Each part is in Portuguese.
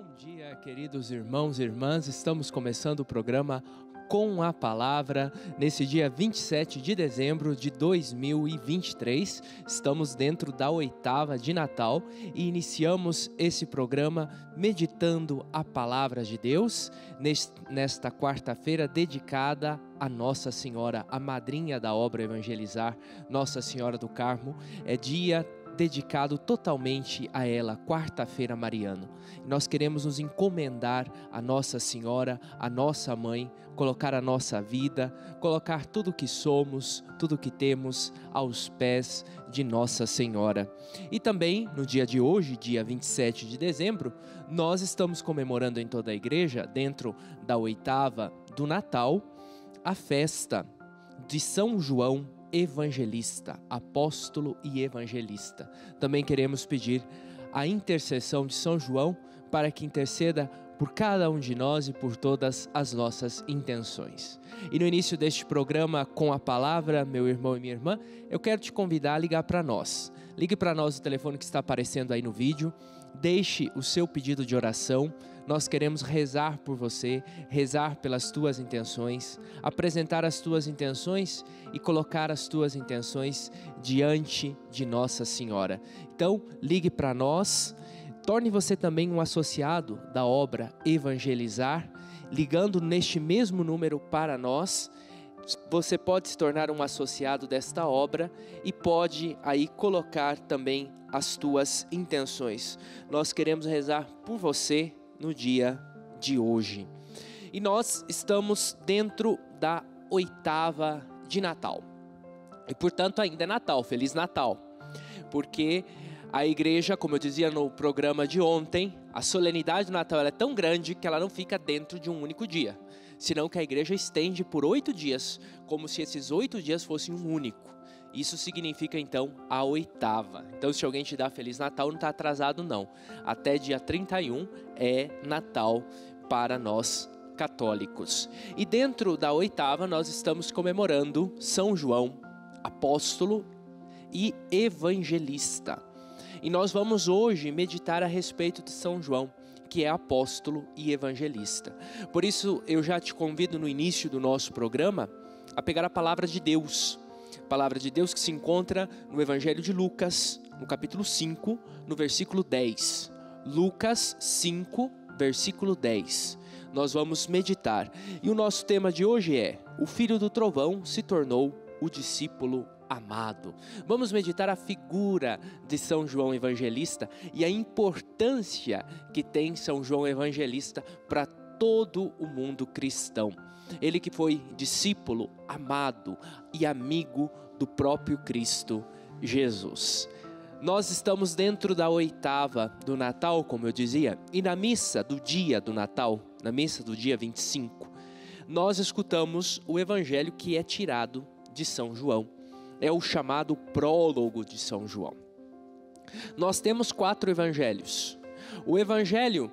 Bom dia, queridos irmãos e irmãs. Estamos começando o programa com a palavra nesse dia 27 de dezembro de 2023. Estamos dentro da oitava de Natal e iniciamos esse programa meditando a palavra de Deus nesta quarta-feira dedicada a Nossa Senhora, a madrinha da obra Evangelizar, Nossa Senhora do Carmo. É dia dedicado totalmente a ela, quarta-feira mariano. Nós queremos nos encomendar a Nossa Senhora, a nossa mãe, colocar a nossa vida, colocar tudo que somos, tudo que temos aos pés de Nossa Senhora. E também no dia de hoje, dia 27 de dezembro, nós estamos comemorando em toda a igreja, dentro da oitava do Natal, a festa de São João evangelista, apóstolo e evangelista. Também queremos pedir a intercessão de São João para que interceda por cada um de nós e por todas as nossas intenções. E no início deste programa, com a palavra, meu irmão e minha irmã, eu quero te convidar a ligar para nós. Ligue para nós o telefone que está aparecendo aí no vídeo Deixe o seu pedido de oração. Nós queremos rezar por você, rezar pelas tuas intenções, apresentar as tuas intenções e colocar as tuas intenções diante de Nossa Senhora. Então, ligue para nós. Torne você também um associado da obra Evangelizar, ligando neste mesmo número para nós você pode se tornar um associado desta obra e pode aí colocar também as tuas intenções. Nós queremos rezar por você no dia de hoje. E nós estamos dentro da oitava de Natal. E portanto ainda é Natal, feliz Natal. Porque a igreja, como eu dizia no programa de ontem, a solenidade do Natal é tão grande que ela não fica dentro de um único dia senão que a igreja estende por oito dias, como se esses oito dias fossem um único. Isso significa então a oitava. Então, se alguém te dá Feliz Natal, não está atrasado, não. Até dia 31 é Natal para nós católicos. E dentro da oitava, nós estamos comemorando São João, apóstolo e evangelista. E nós vamos hoje meditar a respeito de São João que é apóstolo e evangelista. Por isso, eu já te convido no início do nosso programa a pegar a palavra de Deus. A palavra de Deus que se encontra no Evangelho de Lucas, no capítulo 5, no versículo 10. Lucas 5, versículo 10. Nós vamos meditar. E o nosso tema de hoje é: O filho do trovão se tornou o discípulo amado. Vamos meditar a figura de São João Evangelista e a importância que tem São João Evangelista para todo o mundo cristão. Ele que foi discípulo, amado e amigo do próprio Cristo Jesus. Nós estamos dentro da oitava do Natal, como eu dizia, e na missa do dia do Natal, na missa do dia 25, nós escutamos o evangelho que é tirado de São João é o chamado prólogo de São João. Nós temos quatro evangelhos. O evangelho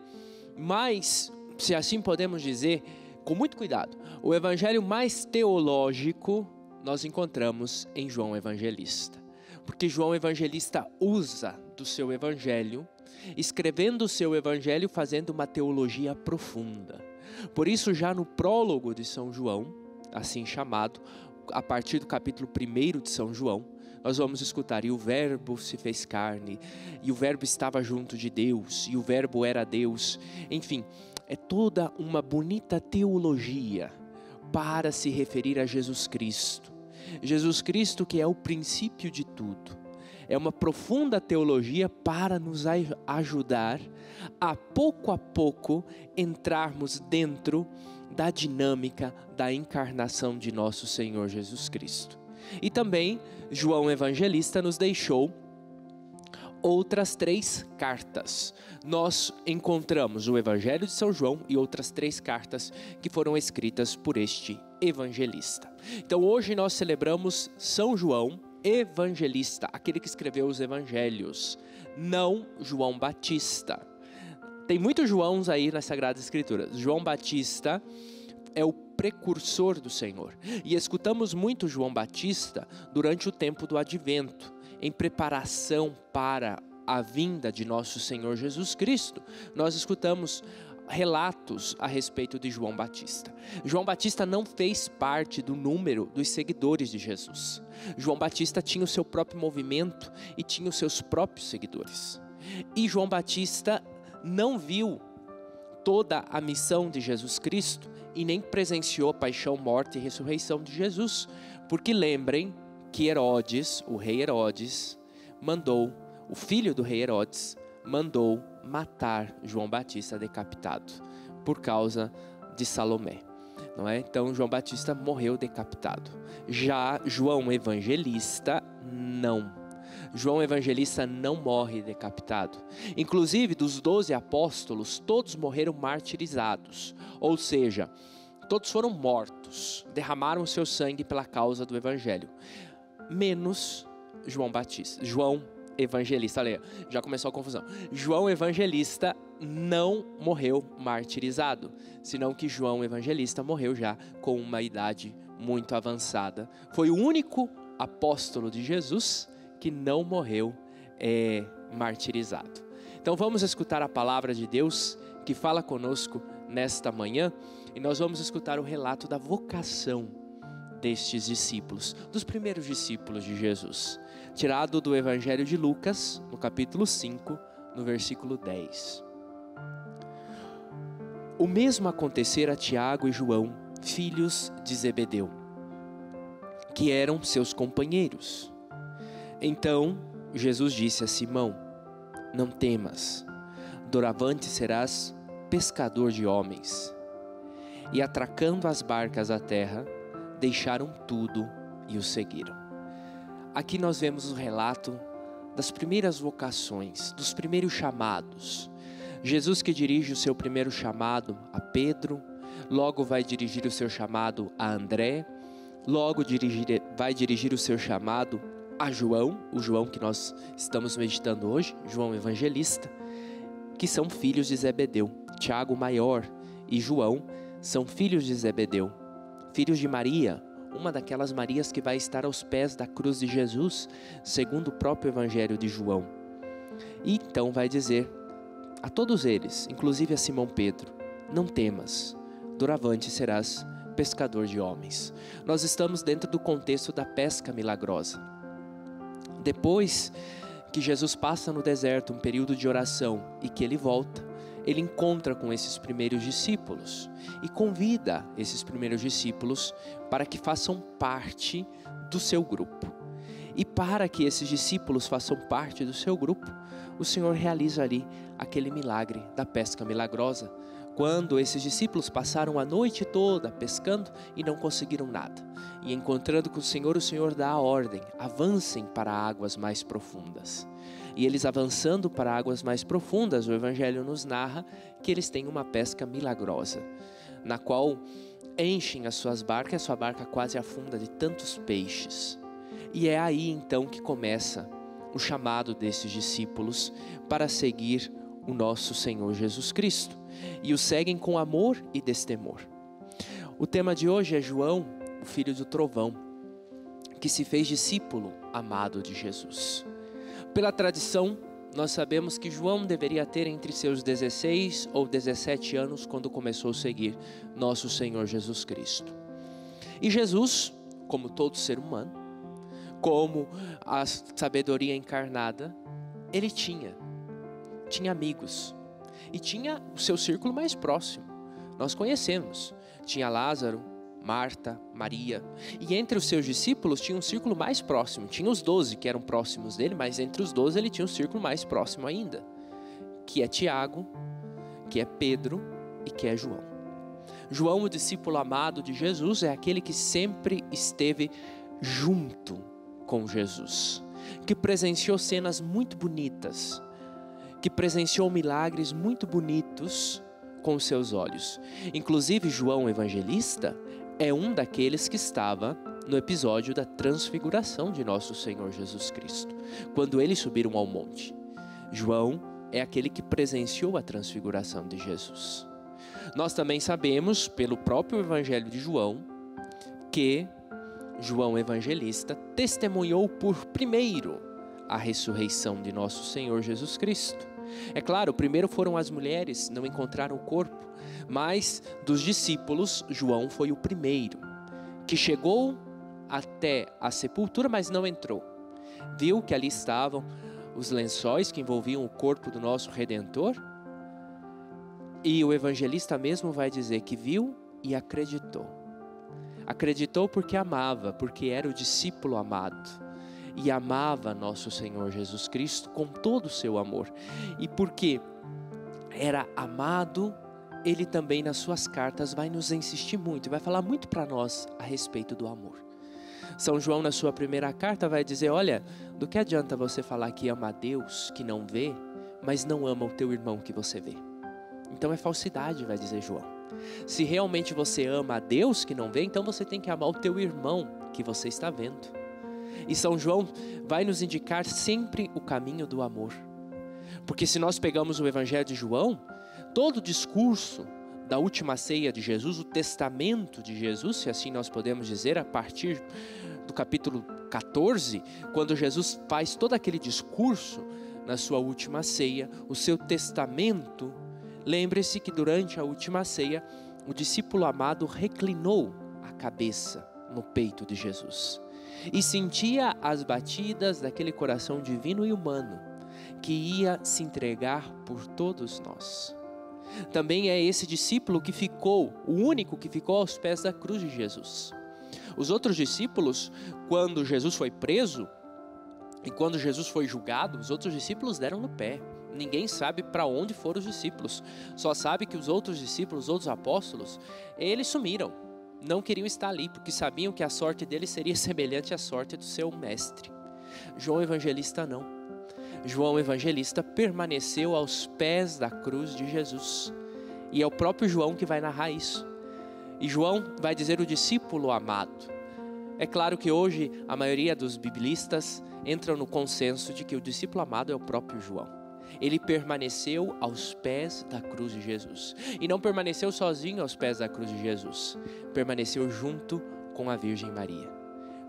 mais, se assim podemos dizer, com muito cuidado, o evangelho mais teológico nós encontramos em João Evangelista. Porque João Evangelista usa do seu evangelho, escrevendo o seu evangelho, fazendo uma teologia profunda. Por isso, já no prólogo de São João, assim chamado, a partir do capítulo 1 de São João, nós vamos escutar: e o Verbo se fez carne, e o Verbo estava junto de Deus, e o Verbo era Deus. Enfim, é toda uma bonita teologia para se referir a Jesus Cristo. Jesus Cristo, que é o princípio de tudo. É uma profunda teologia para nos ajudar a pouco a pouco entrarmos dentro da dinâmica da encarnação de nosso Senhor Jesus Cristo. E também João Evangelista nos deixou outras três cartas. Nós encontramos o Evangelho de São João e outras três cartas que foram escritas por este evangelista. Então hoje nós celebramos São João Evangelista, aquele que escreveu os evangelhos, não João Batista. Tem muitos Joãos aí na Sagrada Escritura. João Batista é o precursor do Senhor. E escutamos muito João Batista durante o tempo do advento, em preparação para a vinda de nosso Senhor Jesus Cristo, nós escutamos relatos a respeito de João Batista. João Batista não fez parte do número dos seguidores de Jesus. João Batista tinha o seu próprio movimento e tinha os seus próprios seguidores. E João Batista não viu toda a missão de Jesus Cristo e nem presenciou a paixão, morte e ressurreição de Jesus, porque lembrem que Herodes, o rei Herodes, mandou, o filho do rei Herodes, mandou matar João Batista decapitado por causa de Salomé. Não é? Então João Batista morreu decapitado. Já João Evangelista não. João Evangelista não morre decapitado. Inclusive, dos doze apóstolos, todos morreram martirizados. Ou seja, todos foram mortos, derramaram seu sangue pela causa do Evangelho. Menos João Batista. João Evangelista, olha, já começou a confusão. João Evangelista não morreu martirizado, senão que João Evangelista morreu já com uma idade muito avançada. Foi o único apóstolo de Jesus que não morreu é, martirizado. Então vamos escutar a palavra de Deus que fala conosco nesta manhã e nós vamos escutar o relato da vocação destes discípulos, dos primeiros discípulos de Jesus, tirado do Evangelho de Lucas, no capítulo 5, no versículo 10. O mesmo acontecera a Tiago e João, filhos de Zebedeu, que eram seus companheiros. Então Jesus disse a Simão: Não temas, doravante serás pescador de homens. E atracando as barcas à terra, deixaram tudo e o seguiram. Aqui nós vemos o relato das primeiras vocações, dos primeiros chamados. Jesus que dirige o seu primeiro chamado a Pedro, logo vai dirigir o seu chamado a André, logo dirigir, vai dirigir o seu chamado a João, o João que nós estamos meditando hoje, João Evangelista, que são filhos de Zebedeu. Tiago maior e João são filhos de Zebedeu, filhos de Maria, uma daquelas Marias que vai estar aos pés da cruz de Jesus, segundo o próprio Evangelho de João. E então vai dizer a todos eles, inclusive a Simão Pedro: Não temas, doravante serás pescador de homens. Nós estamos dentro do contexto da pesca milagrosa. Depois que Jesus passa no deserto um período de oração e que ele volta, ele encontra com esses primeiros discípulos e convida esses primeiros discípulos para que façam parte do seu grupo. E para que esses discípulos façam parte do seu grupo, o Senhor realiza ali aquele milagre da pesca milagrosa, quando esses discípulos passaram a noite toda pescando e não conseguiram nada. E encontrando com o Senhor, o Senhor dá a ordem: avancem para águas mais profundas. E eles avançando para águas mais profundas, o Evangelho nos narra que eles têm uma pesca milagrosa, na qual enchem as suas barcas, a sua barca quase afunda de tantos peixes. E é aí então que começa o chamado desses discípulos para seguir o nosso Senhor Jesus Cristo. E o seguem com amor e destemor. O tema de hoje é João, o filho do trovão, que se fez discípulo amado de Jesus. Pela tradição, nós sabemos que João deveria ter entre seus 16 ou 17 anos quando começou a seguir nosso Senhor Jesus Cristo. E Jesus, como todo ser humano, como a sabedoria encarnada, ele tinha tinha amigos e tinha o seu círculo mais próximo. Nós conhecemos. Tinha Lázaro, Marta, Maria. E entre os seus discípulos tinha um círculo mais próximo. Tinha os doze que eram próximos dele, mas entre os doze ele tinha um círculo mais próximo ainda, que é Tiago, que é Pedro e que é João. João, o discípulo amado de Jesus, é aquele que sempre esteve junto com Jesus, que presenciou cenas muito bonitas, que presenciou milagres muito bonitos com seus olhos. Inclusive, João Evangelista é um daqueles que estava no episódio da transfiguração de nosso Senhor Jesus Cristo, quando eles subiram ao monte. João é aquele que presenciou a transfiguração de Jesus. Nós também sabemos, pelo próprio Evangelho de João, que João Evangelista testemunhou por primeiro a ressurreição de nosso Senhor Jesus Cristo. É claro, primeiro foram as mulheres, não encontraram o corpo, mas dos discípulos, João foi o primeiro, que chegou até a sepultura, mas não entrou. Viu que ali estavam os lençóis que envolviam o corpo do nosso redentor. E o evangelista mesmo vai dizer que viu e acreditou. Acreditou porque amava, porque era o discípulo amado e amava nosso Senhor Jesus Cristo com todo o seu amor. E porque era amado, ele também nas suas cartas vai nos insistir muito, vai falar muito para nós a respeito do amor. São João, na sua primeira carta, vai dizer: Olha, do que adianta você falar que ama a Deus que não vê, mas não ama o teu irmão que você vê? Então é falsidade, vai dizer João. Se realmente você ama a Deus que não vê, então você tem que amar o teu irmão que você está vendo. E São João vai nos indicar sempre o caminho do amor. Porque se nós pegamos o Evangelho de João, todo o discurso da última ceia de Jesus, o testamento de Jesus, se assim nós podemos dizer, a partir do capítulo 14, quando Jesus faz todo aquele discurso na sua última ceia, o seu testamento, lembre-se que durante a última ceia, o discípulo amado reclinou a cabeça no peito de Jesus e sentia as batidas daquele coração divino e humano que ia se entregar por todos nós. Também é esse discípulo que ficou, o único que ficou aos pés da cruz de Jesus. Os outros discípulos, quando Jesus foi preso e quando Jesus foi julgado, os outros discípulos deram no pé. Ninguém sabe para onde foram os discípulos. Só sabe que os outros discípulos, os outros apóstolos, eles sumiram. Não queriam estar ali porque sabiam que a sorte deles seria semelhante à sorte do seu mestre. João Evangelista não. João Evangelista permaneceu aos pés da cruz de Jesus. E é o próprio João que vai narrar isso. E João vai dizer o discípulo amado. É claro que hoje a maioria dos biblistas entram no consenso de que o discípulo amado é o próprio João. Ele permaneceu aos pés da cruz de Jesus. E não permaneceu sozinho aos pés da cruz de Jesus. Permaneceu junto com a Virgem Maria.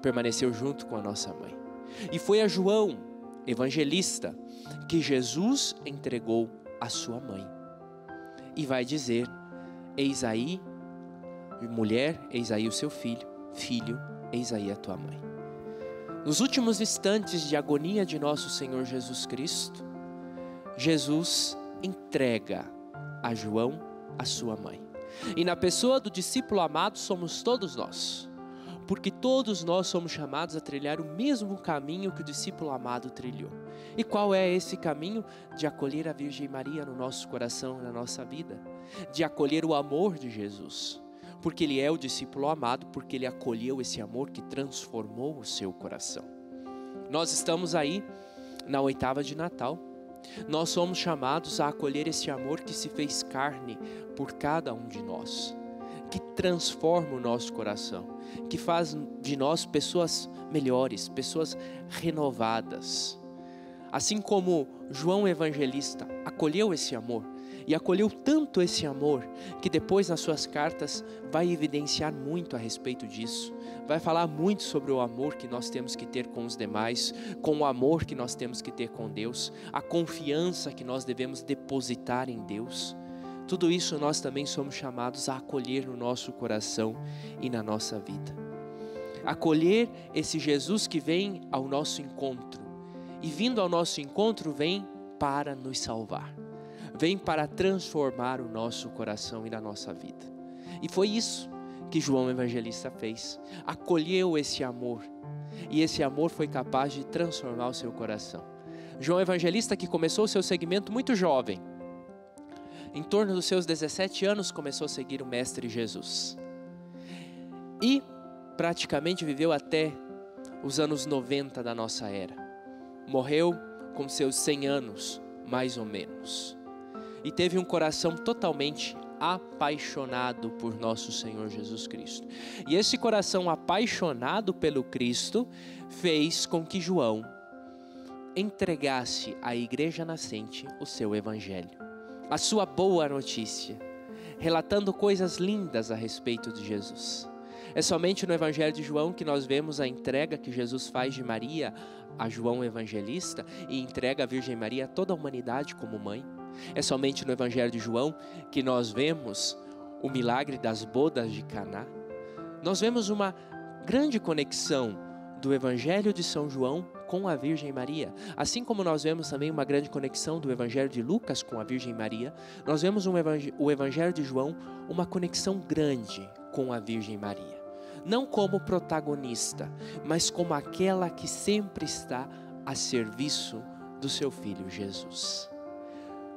Permaneceu junto com a nossa mãe. E foi a João evangelista, que Jesus entregou a sua mãe. E vai dizer: Eis aí, mulher, eis aí o seu filho, filho, eis aí a tua mãe. Nos últimos instantes de agonia de nosso Senhor Jesus Cristo, Jesus entrega a João a sua mãe. E na pessoa do discípulo amado somos todos nós porque todos nós somos chamados a trilhar o mesmo caminho que o discípulo amado trilhou. E qual é esse caminho? De acolher a Virgem Maria no nosso coração, na nossa vida, de acolher o amor de Jesus, porque ele é o discípulo amado, porque ele acolheu esse amor que transformou o seu coração. Nós estamos aí na oitava de Natal. Nós somos chamados a acolher esse amor que se fez carne por cada um de nós que transforma o nosso coração, que faz de nós pessoas melhores, pessoas renovadas. Assim como João Evangelista acolheu esse amor, e acolheu tanto esse amor que depois nas suas cartas vai evidenciar muito a respeito disso. Vai falar muito sobre o amor que nós temos que ter com os demais, com o amor que nós temos que ter com Deus, a confiança que nós devemos depositar em Deus. Tudo isso nós também somos chamados a acolher no nosso coração e na nossa vida. Acolher esse Jesus que vem ao nosso encontro. E vindo ao nosso encontro, vem para nos salvar. Vem para transformar o nosso coração e na nossa vida. E foi isso que João Evangelista fez. Acolheu esse amor. E esse amor foi capaz de transformar o seu coração. João Evangelista que começou o seu segmento muito jovem em torno dos seus 17 anos, começou a seguir o Mestre Jesus. E praticamente viveu até os anos 90 da nossa era. Morreu com seus 100 anos, mais ou menos. E teve um coração totalmente apaixonado por nosso Senhor Jesus Cristo. E esse coração apaixonado pelo Cristo fez com que João entregasse à igreja nascente o seu evangelho a sua boa notícia, relatando coisas lindas a respeito de Jesus, É somente no Evangelho de João que nós vemos a entrega que Jesus faz de Maria a João Evangelista e entrega a Virgem Maria a toda a humanidade como mãe. É somente no Evangelho de João que nós vemos o milagre das bodas de Caná. Nós vemos uma grande conexão do Evangelho de São João com a Virgem Maria. Assim como nós vemos também uma grande conexão do Evangelho de Lucas com a Virgem Maria, nós vemos um o Evangelho de João uma conexão grande com a Virgem Maria não como protagonista, mas como aquela que sempre está a serviço do seu filho Jesus.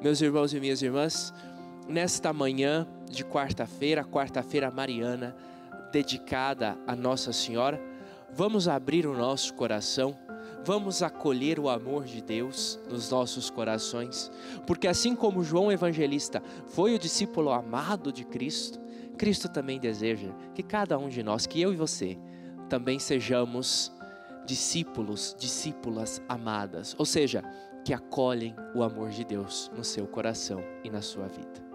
Meus irmãos e minhas irmãs, nesta manhã de quarta-feira, quarta-feira mariana, dedicada a Nossa Senhora, vamos abrir o nosso coração, vamos acolher o amor de Deus nos nossos corações, porque assim como João Evangelista foi o discípulo amado de Cristo, Cristo também deseja que cada um de nós, que eu e você, também sejamos discípulos, discípulas amadas, ou seja, que acolhem o amor de Deus no seu coração e na sua vida.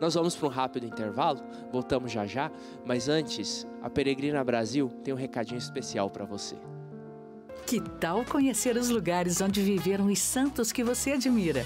Nós vamos para um rápido intervalo, voltamos já já, mas antes, a Peregrina Brasil tem um recadinho especial para você. Que tal conhecer os lugares onde viveram os santos que você admira?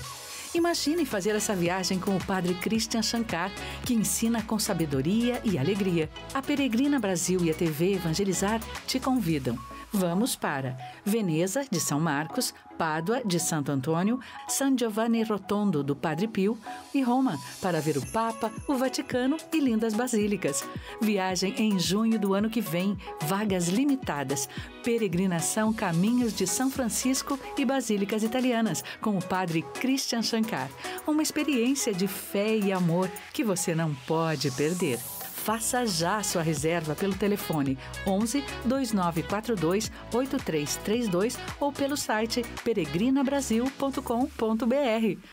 Imagine fazer essa viagem com o Padre Christian Shankar, que ensina com sabedoria e alegria. A Peregrina Brasil e a TV Evangelizar te convidam. Vamos para Veneza, de São Marcos, Pádua, de Santo Antônio, San Giovanni Rotondo, do Padre Pio e Roma, para ver o Papa, o Vaticano e lindas basílicas. Viagem em junho do ano que vem, vagas limitadas. Peregrinação Caminhos de São Francisco e Basílicas Italianas, com o Padre Christian Shankar. Uma experiência de fé e amor que você não pode perder. Faça já sua reserva pelo telefone 11 2942 8332 ou pelo site peregrinabrasil.com.br.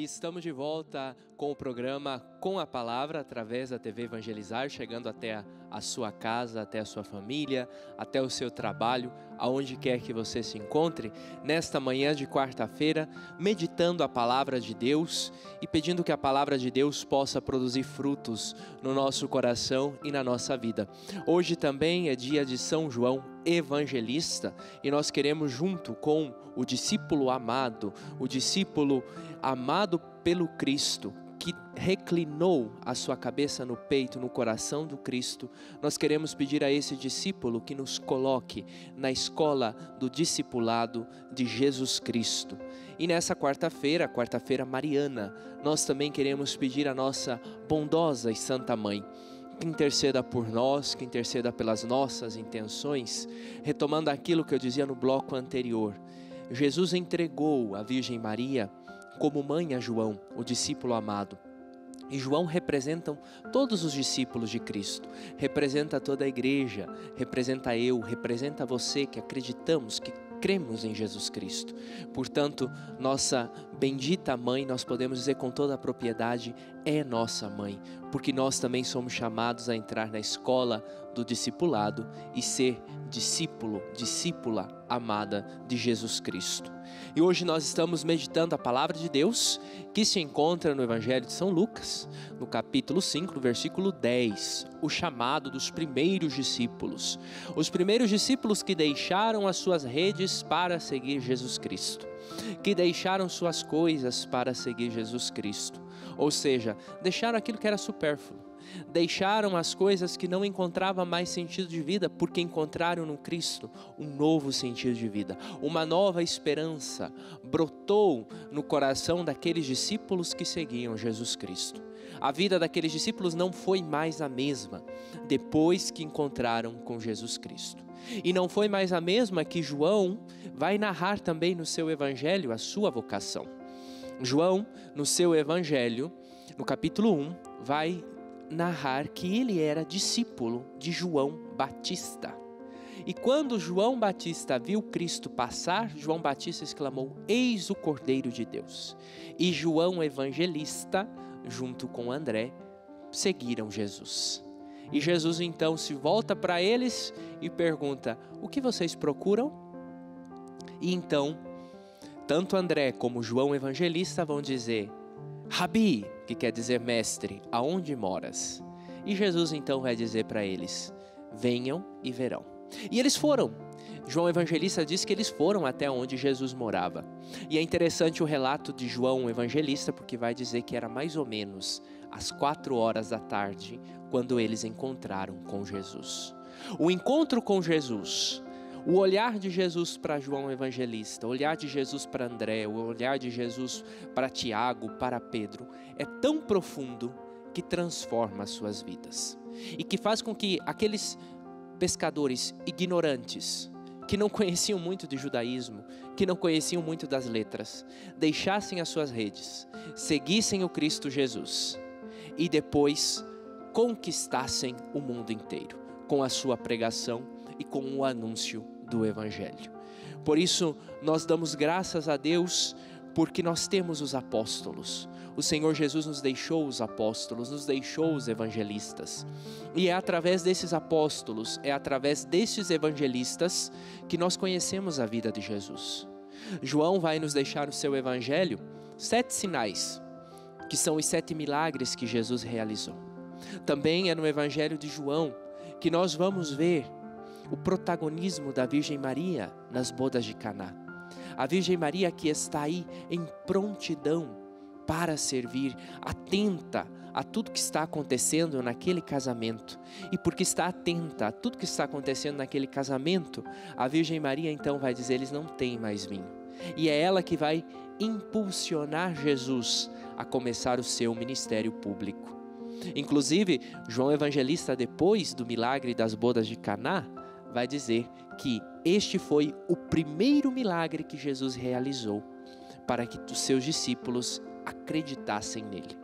E estamos de volta com o programa Com a Palavra, através da TV Evangelizar, chegando até a, a, sua casa, até a sua família, até o seu trabalho, aonde quer que você se encontre, nesta manhã de quarta-feira, meditando a palavra de Deus e pedindo que a palavra de Deus possa produzir frutos no nosso coração e na nossa vida. Hoje também é dia de São João Evangelista e nós queremos, junto com o discípulo amado, o discípulo amado pelo Cristo, que reclinou a sua cabeça no peito, no coração do Cristo, nós queremos pedir a esse discípulo que nos coloque na escola do discipulado de Jesus Cristo. E nessa quarta-feira, quarta-feira mariana, nós também queremos pedir a nossa bondosa e santa mãe que interceda por nós, que interceda pelas nossas intenções, retomando aquilo que eu dizia no bloco anterior. Jesus entregou a Virgem Maria como mãe a João, o discípulo amado. E João representam todos os discípulos de Cristo, representa toda a igreja, representa eu, representa você que acreditamos, que cremos em Jesus Cristo. Portanto, nossa bendita mãe, nós podemos dizer com toda a propriedade, é nossa mãe, porque nós também somos chamados a entrar na escola do discipulado e ser discípulo, discípula amada de Jesus Cristo. E hoje nós estamos meditando a palavra de Deus que se encontra no Evangelho de São Lucas, no capítulo 5, no versículo 10, o chamado dos primeiros discípulos. Os primeiros discípulos que deixaram as suas redes para seguir Jesus Cristo, que deixaram suas coisas para seguir Jesus Cristo, ou seja, deixaram aquilo que era supérfluo deixaram as coisas que não encontravam mais sentido de vida, porque encontraram no Cristo um novo sentido de vida, uma nova esperança brotou no coração daqueles discípulos que seguiam Jesus Cristo. A vida daqueles discípulos não foi mais a mesma depois que encontraram com Jesus Cristo. E não foi mais a mesma que João vai narrar também no seu evangelho a sua vocação. João, no seu evangelho, no capítulo 1, vai narrar que ele era discípulo de João Batista. E quando João Batista viu Cristo passar, João Batista exclamou: Eis o Cordeiro de Deus. E João Evangelista, junto com André, seguiram Jesus. E Jesus então se volta para eles e pergunta: O que vocês procuram? E então, tanto André como João Evangelista vão dizer: Rabi, que quer dizer mestre, aonde moras? E Jesus então vai dizer para eles: Venham e verão. E eles foram. João Evangelista diz que eles foram até onde Jesus morava. E é interessante o relato de João Evangelista, porque vai dizer que era mais ou menos às quatro horas da tarde quando eles encontraram com Jesus. O encontro com Jesus, o olhar de Jesus para João Evangelista, o olhar de Jesus para André, o olhar de Jesus para Tiago, para Pedro, é tão profundo que transforma as suas vidas. E que faz com que aqueles pescadores ignorantes, que não conheciam muito de judaísmo, que não conheciam muito das letras, deixassem as suas redes, seguissem o Cristo Jesus e depois conquistassem o mundo inteiro com a sua pregação e com o anúncio do Evangelho. Por isso, nós damos graças a Deus porque nós temos os apóstolos. O Senhor Jesus nos deixou os apóstolos, nos deixou os evangelistas. E é através desses apóstolos, é através desses evangelistas que nós conhecemos a vida de Jesus. João vai nos deixar no seu evangelho sete sinais, que são os sete milagres que Jesus realizou. Também é no evangelho de João que nós vamos ver o protagonismo da Virgem Maria nas bodas de Caná. A Virgem Maria que está aí em prontidão para servir, atenta a tudo que está acontecendo naquele casamento. E porque está atenta a tudo que está acontecendo naquele casamento, a Virgem Maria então vai dizer: eles não têm mais vinho. E é ela que vai impulsionar Jesus a começar o seu ministério público. Inclusive, João Evangelista, depois do milagre das bodas de Caná, vai dizer que este foi o primeiro milagre que Jesus realizou para que os seus discípulos acreditassem nele.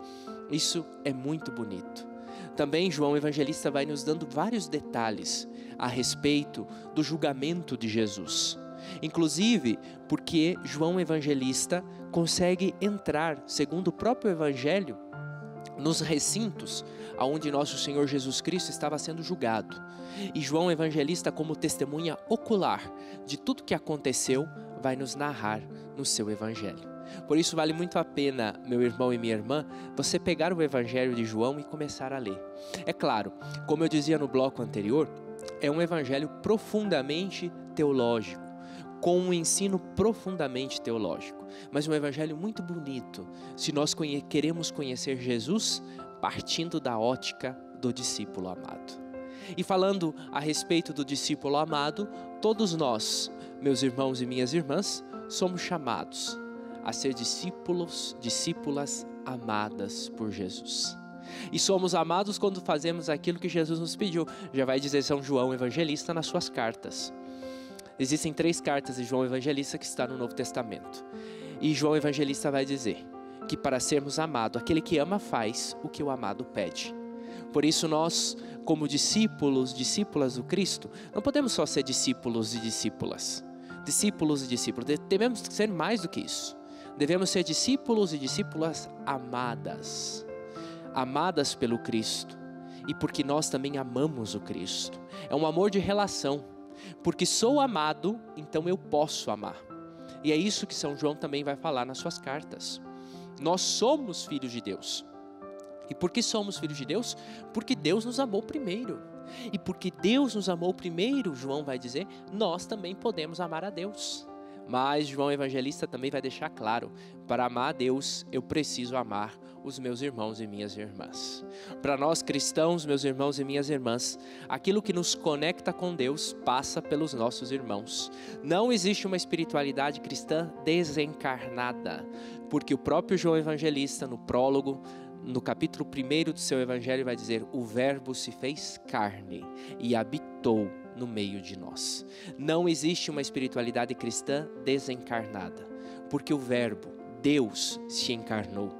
Isso é muito bonito. Também João Evangelista vai nos dando vários detalhes a respeito do julgamento de Jesus. Inclusive porque João Evangelista consegue entrar, segundo o próprio Evangelho, nos recintos aonde nosso Senhor Jesus Cristo estava sendo julgado. E João Evangelista, como testemunha ocular de tudo que aconteceu, vai nos narrar no seu evangelho. Por isso vale muito a pena, meu irmão e minha irmã, você pegar o evangelho de João e começar a ler. É claro, como eu dizia no bloco anterior, é um evangelho profundamente teológico com um ensino profundamente teológico, mas um evangelho muito bonito, se nós conhe queremos conhecer Jesus partindo da ótica do discípulo amado. E falando a respeito do discípulo amado, todos nós, meus irmãos e minhas irmãs, somos chamados a ser discípulos, discípulas amadas por Jesus. E somos amados quando fazemos aquilo que Jesus nos pediu. Já vai dizer São João Evangelista nas suas cartas. Existem três cartas de João Evangelista que está no Novo Testamento. E João Evangelista vai dizer que para sermos amados, aquele que ama faz o que o amado pede. Por isso nós, como discípulos, discípulas do Cristo, não podemos só ser discípulos e discípulas. Discípulos e discípulos, devemos ser mais do que isso. Devemos ser discípulos e discípulas amadas. Amadas pelo Cristo. E porque nós também amamos o Cristo. É um amor de relação porque sou amado, então eu posso amar. E é isso que São João também vai falar nas suas cartas. Nós somos filhos de Deus. E por que somos filhos de Deus? Porque Deus nos amou primeiro. E porque Deus nos amou primeiro, João vai dizer, nós também podemos amar a Deus. Mas João Evangelista também vai deixar claro: para amar a Deus, eu preciso amar os meus irmãos e minhas irmãs. Para nós cristãos, meus irmãos e minhas irmãs, aquilo que nos conecta com Deus passa pelos nossos irmãos. Não existe uma espiritualidade cristã desencarnada, porque o próprio João Evangelista, no prólogo, no capítulo 1 do seu evangelho, vai dizer: O Verbo se fez carne e habitou no meio de nós. Não existe uma espiritualidade cristã desencarnada, porque o Verbo, Deus, se encarnou,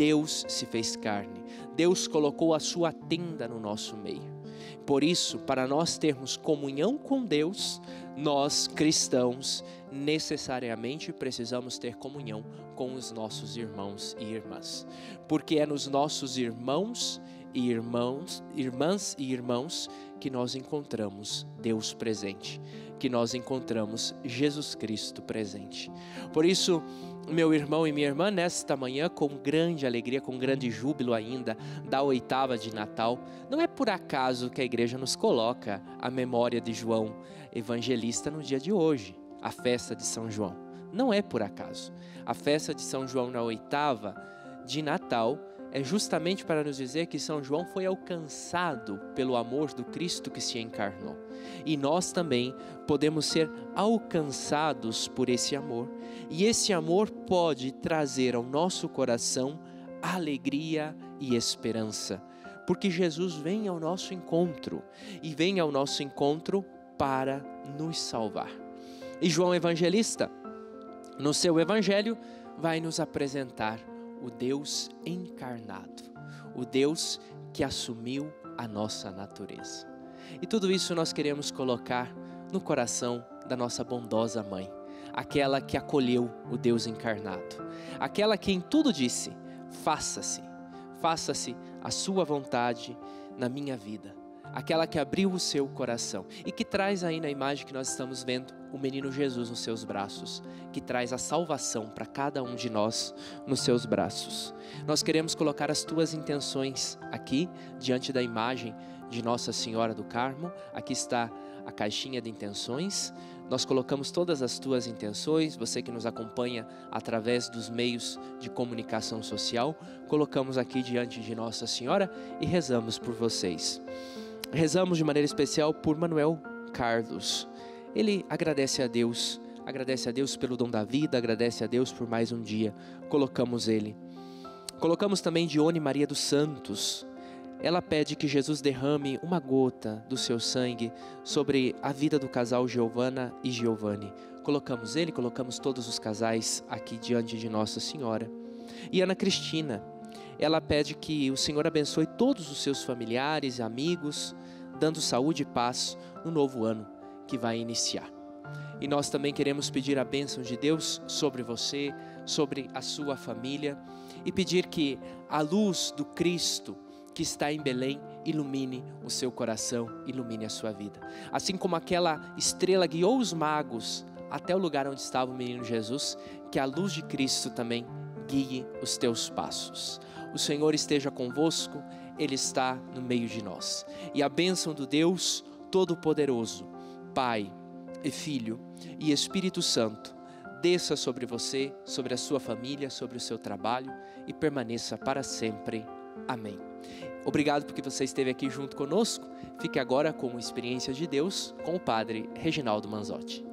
Deus se fez carne, Deus colocou a sua tenda no nosso meio. Por isso, para nós termos comunhão com Deus, nós cristãos necessariamente precisamos ter comunhão com os nossos irmãos e irmãs, porque é nos nossos irmãos e irmãos, irmãs e irmãos que nós encontramos Deus presente, que nós encontramos Jesus Cristo presente. Por isso, meu irmão e minha irmã, nesta manhã, com grande alegria, com grande júbilo ainda, da oitava de Natal, não é por acaso que a igreja nos coloca a memória de João Evangelista no dia de hoje, a festa de São João. Não é por acaso. A festa de São João na oitava de Natal é justamente para nos dizer que São João foi alcançado pelo amor do Cristo que se encarnou. E nós também podemos ser alcançados por esse amor. E esse amor pode trazer ao nosso coração alegria e esperança. Porque Jesus vem ao nosso encontro e vem ao nosso encontro para nos salvar. E João Evangelista, no seu evangelho, vai nos apresentar o Deus encarnado, o Deus que assumiu a nossa natureza. E tudo isso nós queremos colocar no coração da nossa bondosa mãe, aquela que acolheu o Deus encarnado, aquela que em tudo disse: faça-se, faça-se a sua vontade na minha vida aquela que abriu o seu coração e que traz aí na imagem que nós estamos vendo o menino Jesus nos seus braços, que traz a salvação para cada um de nós nos seus braços. Nós queremos colocar as tuas intenções aqui diante da imagem de Nossa Senhora do Carmo. Aqui está a caixinha de intenções. Nós colocamos todas as tuas intenções, você que nos acompanha através dos meios de comunicação social, colocamos aqui diante de Nossa Senhora e rezamos por vocês. Rezamos de maneira especial por Manuel Carlos. Ele agradece a Deus, agradece a Deus pelo dom da vida, agradece a Deus por mais um dia. Colocamos ele. Colocamos também Dione Maria dos Santos. Ela pede que Jesus derrame uma gota do seu sangue sobre a vida do casal Giovana e Giovanni. Colocamos ele, colocamos todos os casais aqui diante de Nossa Senhora. E Ana Cristina, ela pede que o Senhor abençoe todos os seus familiares amigos, dando saúde e paz no novo ano que vai iniciar. E nós também queremos pedir a bênção de Deus sobre você, sobre a sua família e pedir que a luz do Cristo que está em Belém ilumine o seu coração, ilumine a sua vida. Assim como aquela estrela guiou os magos até o lugar onde estava o menino Jesus, que a luz de Cristo também guie os teus passos. O Senhor esteja convosco, Ele está no meio de nós. E a bênção do Deus Todo-Poderoso, Pai e Filho e Espírito Santo, desça sobre você, sobre a sua família, sobre o seu trabalho e permaneça para sempre. Amém. Obrigado porque você esteve aqui junto conosco. Fique agora com a experiência de Deus com o Padre Reginaldo Manzotti.